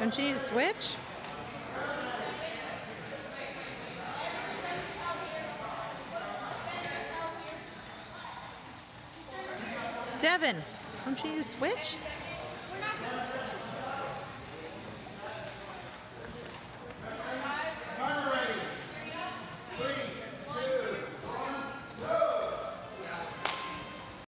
Don't you need a switch? Devin, don't you need a switch?